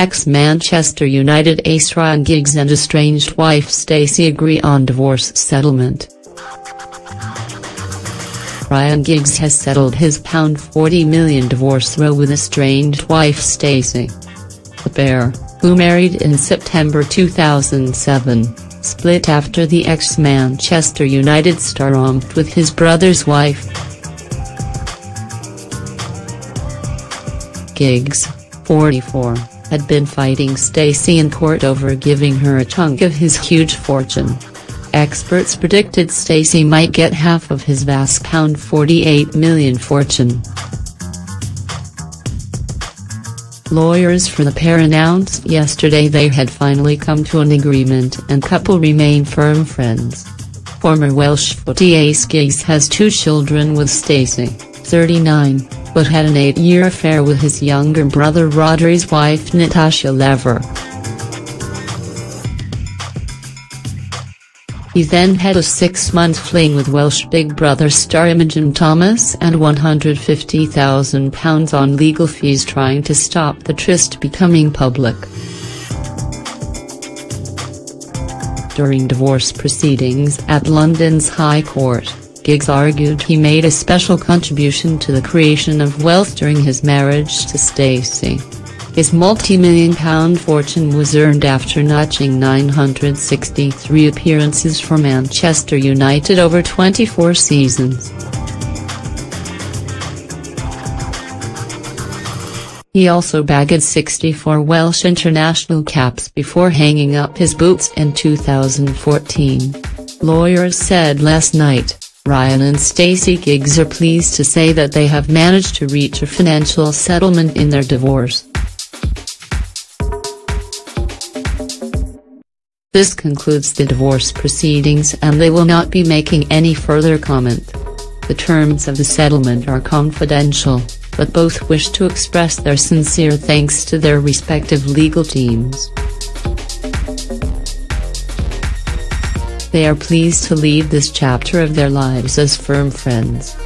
Ex-Manchester United ace Ryan Giggs and estranged wife Stacey agree on divorce settlement. Ryan Giggs has settled his pound £40 million divorce row with estranged wife Stacey. The pair, who married in September 2007, split after the ex-Manchester United star romped with his brother's wife. Giggs, 44, had been fighting Stacey in court over giving her a chunk of his huge fortune. Experts predicted Stacey might get half of his vast pound £48 million fortune. Lawyers for the pair announced yesterday they had finally come to an agreement and couple remain firm friends. Former Welsh footy ace has two children with Stacey, 39, but had an eight-year affair with his younger brother Rhodri's wife Natasha Lever. He then had a six-month fling with Welsh Big Brother star Imogen Thomas and £150,000 on legal fees trying to stop the tryst becoming public. During divorce proceedings at London's High Court, Giggs argued he made a special contribution to the creation of wealth during his marriage to Stacey. His multi-million pound fortune was earned after notching 963 appearances for Manchester United over 24 seasons. He also bagged 64 Welsh international caps before hanging up his boots in 2014. Lawyers said last night, Ryan and Stacey Giggs are pleased to say that they have managed to reach a financial settlement in their divorce. This concludes the divorce proceedings and they will not be making any further comment. The terms of the settlement are confidential, but both wish to express their sincere thanks to their respective legal teams. They are pleased to leave this chapter of their lives as firm friends.